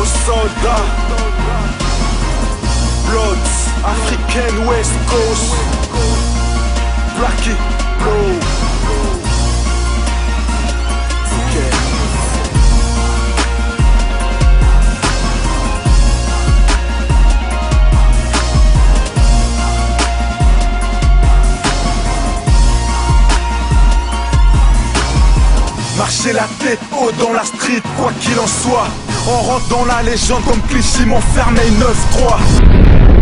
aux soldats. Bloods, African West Coast. Blacky, blow. Marcher la tête haut dans la street, quoi qu'il en soit. On rentre dans la légende comme Clichy m'enfermait 9-3.